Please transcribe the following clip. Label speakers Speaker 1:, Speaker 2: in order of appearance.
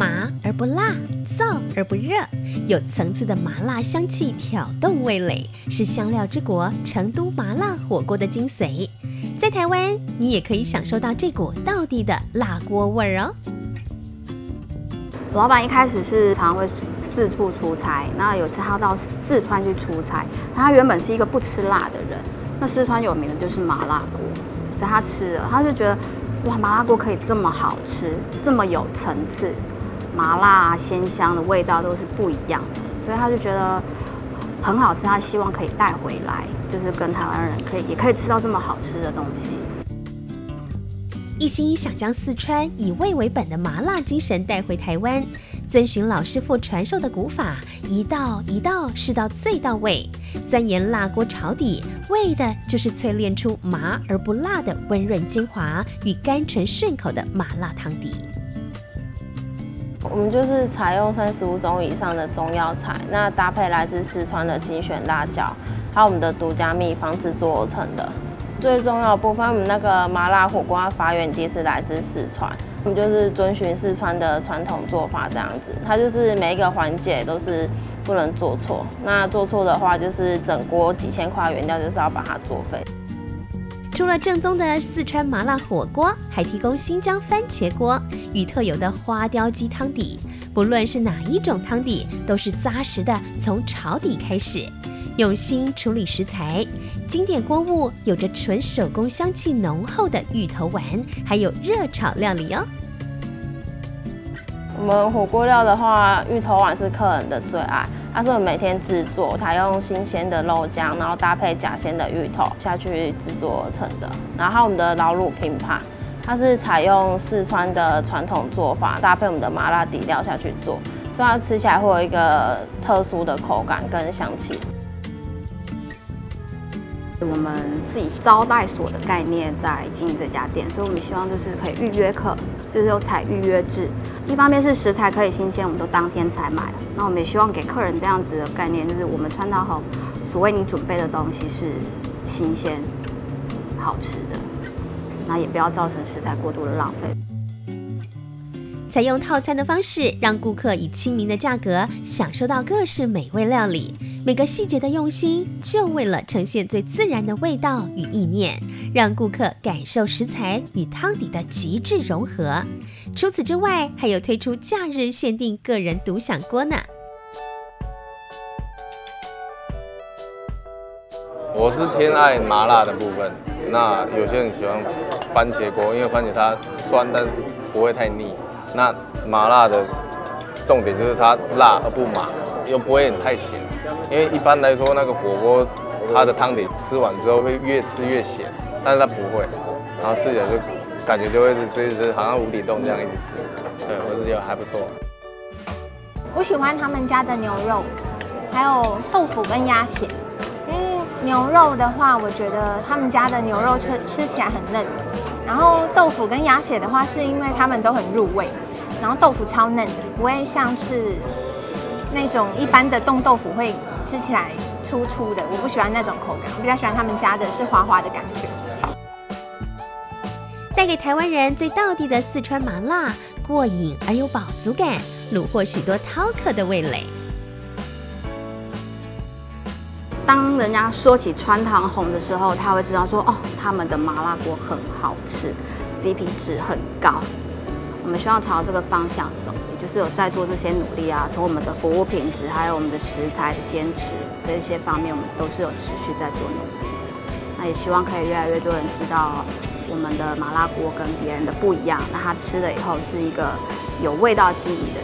Speaker 1: 麻而不辣，燥而不热，有层次的麻辣香气挑动味蕾，是香料之国成都麻辣火锅的精髓。在台湾，你也可以享受到这股道地的辣锅味儿哦。
Speaker 2: 老板一开始是常会四处出差，那有次他到四川去出差，他原本是一个不吃辣的人，那四川有名的就是麻辣锅，所以他吃了，他就觉得哇，麻辣锅可以这么好吃，这么有层次，麻辣鲜香的味道都是不一样的，所以他就觉得很好吃，他希望可以带回来，就是跟台湾人可以也可以吃到这么好吃的东西。
Speaker 1: 一心想将四川以味为本的麻辣精神带回台湾，遵循老师傅传授的古法，一道一道试到最到位，钻研辣锅炒底，为的就是淬炼出麻而不辣的温润精华与甘醇顺口的麻辣汤底。
Speaker 3: 我们就是采用三十五种以上的中药材，那搭配来自四川的精选辣椒，还有我们的独家秘方制作而成的。最重要的部分，我们那个麻辣火锅发源地是来自四川，我们就是遵循四川的传统做法这样子，它就是每一个环节都是不能做错，那做错的话就是整锅几千块原料就是要把它作废。
Speaker 1: 除了正宗的四川麻辣火锅，还提供新疆番茄锅与特有的花雕鸡汤底，不论是哪一种汤底，都是扎实的，从炒底开始，用心处理食材。经典锅物有着纯手工香气浓厚的芋头丸，还有热炒料理哦。
Speaker 3: 我们火锅料的话，芋头丸是客人的最爱，它是我们每天制作，采用新鲜的肉酱，然后搭配假鲜的芋头下去制作而成的。然后我们的老卤拼盘，它是采用四川的传统做法，搭配我们的麻辣底料下去做，所以它吃起来会有一个特殊的口感跟香气。
Speaker 2: 我们是以招待所的概念在经营这家店，所以我们希望就是可以预约客，就是有采预约制。一方面是食材可以新鲜，我们都当天才买。那我们也希望给客人这样子的概念，就是我们川岛后所为你准备的东西是新鲜、好吃的，那也不要造成食材过度的浪费。
Speaker 1: 采用套餐的方式，让顾客以亲民的价格享受到各式美味料理。每个细节的用心，就为了呈现最自然的味道与意念，让顾客感受食材与汤底的极致融合。除此之外，还有推出假日限定个人独享锅呢。
Speaker 4: 我是偏爱麻辣的部分，那有些人喜欢番茄锅，因为番茄它酸，但是不会太腻。那麻辣的重点就是它辣而不麻，又不会太咸。因为一般来说，那个火锅它的汤底吃完之后会越吃越咸，但是它不会，然后吃起来就感觉就会是吃一吃，好像无底洞这样一直吃，对，我是觉得还不错。
Speaker 5: 我喜欢他们家的牛肉，还有豆腐跟鸭血。牛肉的话，我觉得他们家的牛肉吃吃起来很嫩，然后豆腐跟鸭血的话，是因为他们都很入味，然后豆腐超嫩的，不会像是那种一般的冻豆腐会。吃起来粗粗的，我不喜欢那种口感，我比较喜欢他们家的是滑滑的感觉。
Speaker 1: 带给台湾人最道地的四川麻辣，过瘾而有饱足感，虏获许多饕客的味蕾。
Speaker 2: 当人家说起川堂红的时候，他会知道说，哦，他们的麻辣锅很好吃，CP 值很高。我们希望朝这个方向走。也就是有在做这些努力啊，从我们的服务品质，还有我们的食材的坚持这些方面，我们都是有持续在做努力。那也希望可以越来越多人知道我们的麻辣锅跟别人的不一样，那他吃了以后是一个有味道记忆的。